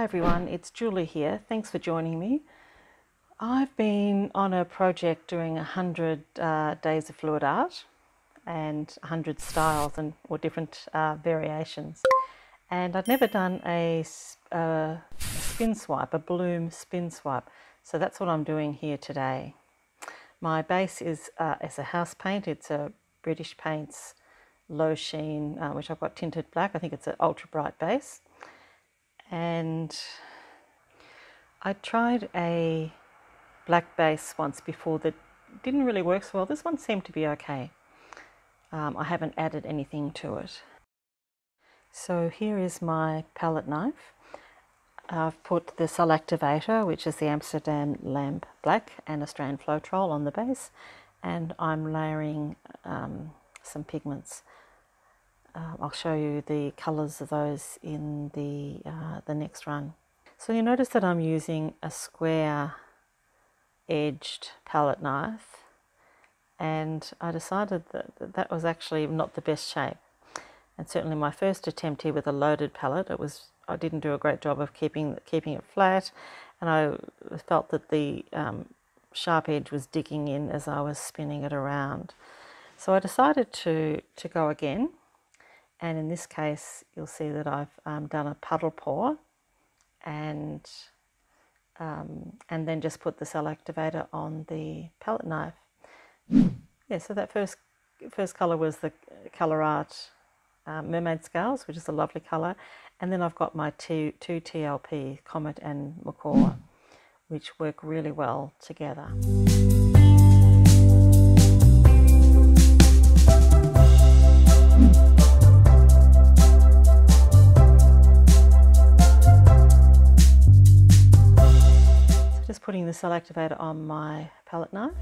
Hi everyone, it's Julie here. Thanks for joining me. I've been on a project doing 100 uh, days of fluid art and 100 styles and or different uh, variations. And I'd never done a, a spin swipe, a bloom spin swipe. So that's what I'm doing here today. My base is, uh, is a house paint. It's a British Paints low sheen, uh, which I've got tinted black. I think it's an ultra bright base. And I tried a black base once before that didn't really work so well. This one seemed to be okay. Um, I haven't added anything to it. So here is my palette knife. I've put the Cell Activator, which is the Amsterdam Lamp Black and a Australian Floetrol on the base, and I'm layering um, some pigments. Uh, I'll show you the colours of those in the, uh, the next run. So you notice that I'm using a square edged palette knife and I decided that that was actually not the best shape. And certainly my first attempt here with a loaded palette, it was I didn't do a great job of keeping keeping it flat, and I felt that the um, sharp edge was digging in as I was spinning it around. So I decided to to go again, and in this case you'll see that I've um, done a puddle pour, and um, and then just put the cell activator on the palette knife. Yeah, so that first first colour was the ColourArte um, Mermaid Scales, which is a lovely colour. And then I've got my two, two TLP, Comet and Macaw, which work really well together. Cell activator on my palette knife.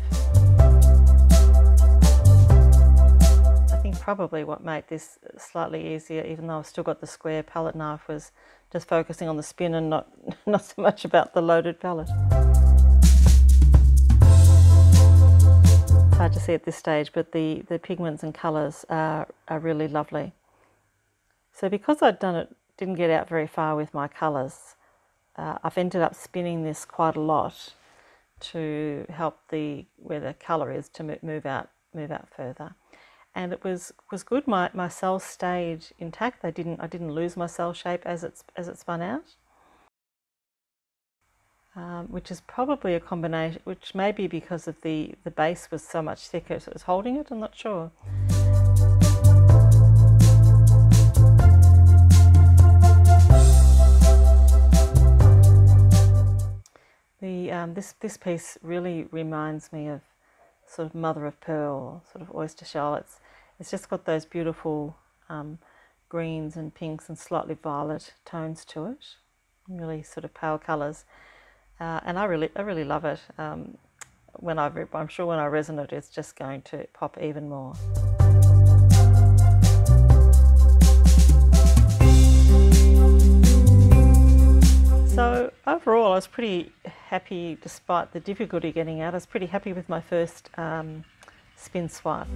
I think probably what made this slightly easier, even though I've still got the square palette knife, was just focusing on the spin and not, not so much about the loaded palette. It's hard to see at this stage, but the, the pigments and colours are, are really lovely. So because I'd done it, didn't get out very far with my colours, uh, I've ended up spinning this quite a lot to help the where the colour is to move out move out further and it was was good. My my cells stayed intact. They didn't. I didn't lose my cell shape as it's as it spun out. Um, which is probably a combination, which may be because of the the base was so much thicker, so it was holding it. I'm not sure. This this piece really reminds me of sort of mother of pearl, sort of oyster shell. It's, it's just got those beautiful um, greens and pinks and slightly violet tones to it, really sort of pale colours. Uh, and I really, I really love it. Um, when I, I'm sure when I resin it, it's just going to pop even more. So overall, I was pretty happy, despite the difficulty getting out. I was pretty happy with my first um, spin swipe.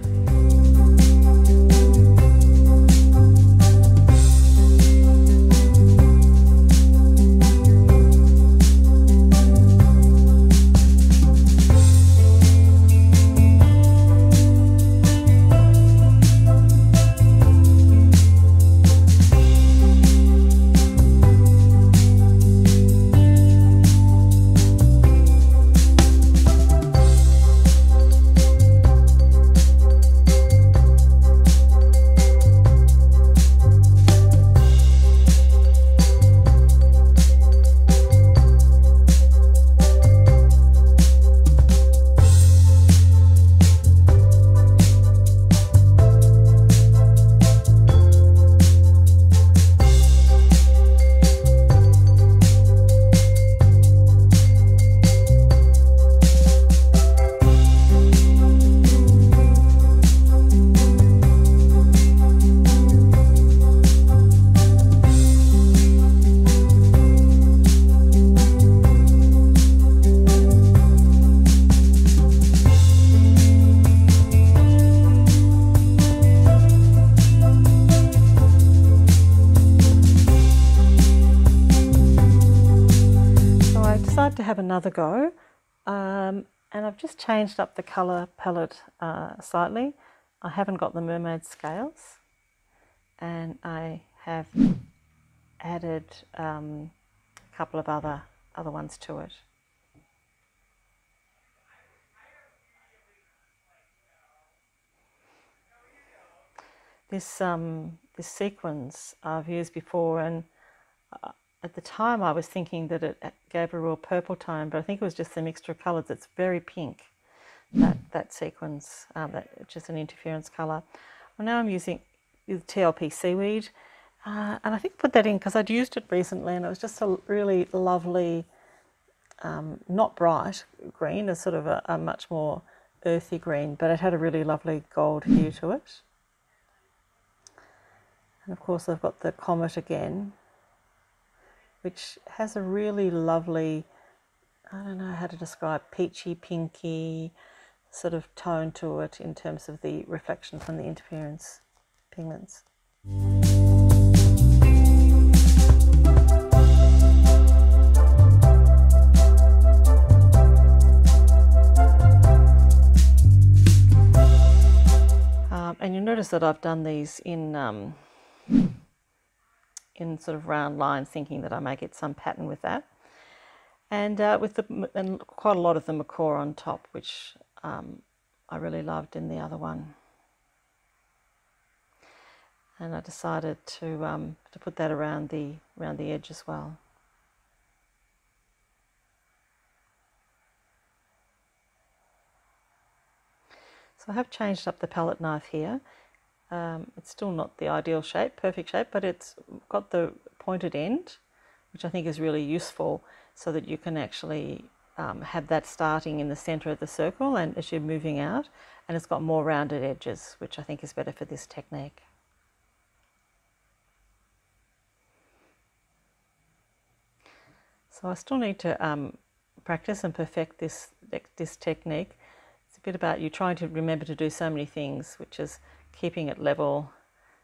Another go. Um, and I've just changed up the colour palette uh, slightly. I haven't got the mermaid scales and I have added um, a couple of other other ones to it. This um, this Sequins I've used before, and uh, at the time I was thinking that it gave a real purple tone, but I think it was just the mixture of colours. It's very pink. That that Sequins, um, that just an interference colour. Well, now I'm using TLP seaweed, uh, and I think I put that in because I'd used it recently, and it was just a really lovely, um, not bright green, a sort of a, a much more earthy green, but it had a really lovely gold hue to it. And of course, I've got the comet again, which has a really lovely, I don't know how to describe, peachy, pinky sort of tone to it in terms of the reflection from the interference pigments. Um, and you'll notice that I've done these in um, in sort of round lines, thinking that I may get some pattern with that. And uh, with the and quite a lot of the macaw on top, which um, I really loved in the other one. And I decided to um, to put that around the around the edge as well. So I have changed up the palette knife here um, it's still not the ideal shape, perfect shape, but it's got the pointed end, which I think is really useful so that you can actually um, have that starting in the center of the circle and as you're moving out, and it's got more rounded edges, which I think is better for this technique. So I still need to um, practice and perfect this, this technique. It's a bit about you trying to remember to do so many things, which is keeping it level,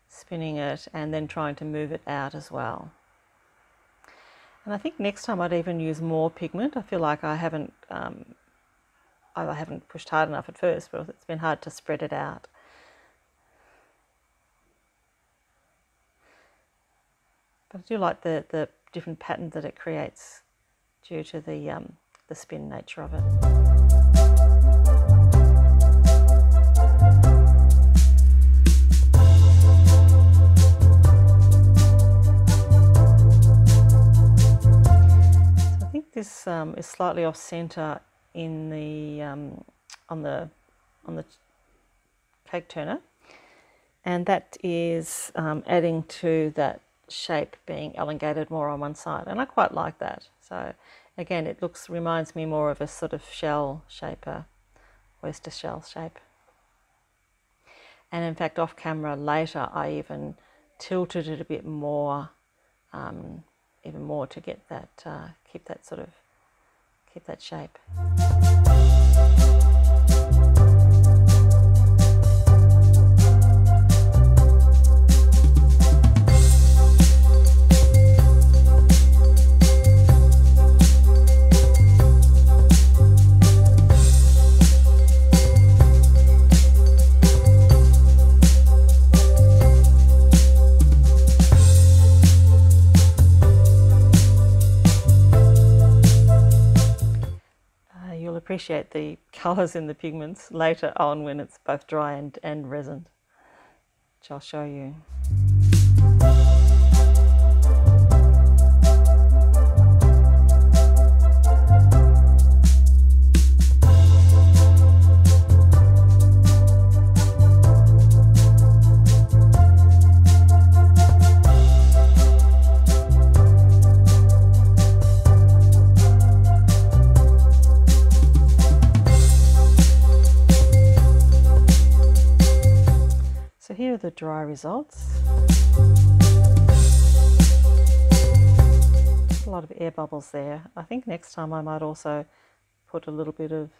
spinning it, and then trying to move it out as well. And I think next time I'd even use more pigment. I feel like I haven't um, I haven't pushed hard enough at first, but it's been hard to spread it out. But I do like the, the different patterns that it creates due to the, um, the spin nature of it. Um, is slightly off center in the um, on the on the cake turner, and that is um, adding to that shape being elongated more on one side, and I quite like that. So again, it looks reminds me more of a sort of shell shaper oyster shell shape. And in fact, off camera later, I even tilted it a bit more um, even more to get that, uh, keep that sort of, keep that shape. Appreciate the colours in the pigments later on when it's both dry and, and resin, which I'll show you. The dry results. A lot of air bubbles there. I think next time I might also put a little bit of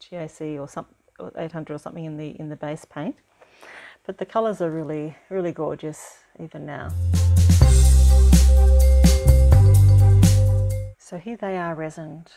GAC or some 800 or something in the in the base paint. But the colours are really really gorgeous even now. So here they are resined.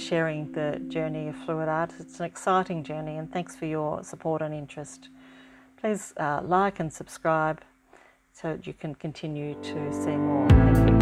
Sharing the journey of fluid art. It's an exciting journey, and thanks for your support and interest. Please uh, like and subscribe so that you can continue to see more.